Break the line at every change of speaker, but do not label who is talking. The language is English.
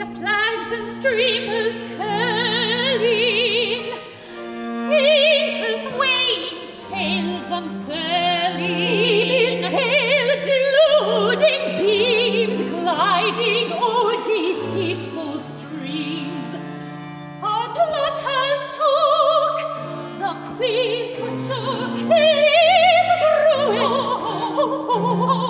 the flags and streamers curling, anchors weighing, sails unfurling, Phoebe's pale deluding beams gliding o'er deceitful streams. Our plotters talk. the queens forsook, his is ruined. Oh, oh, oh,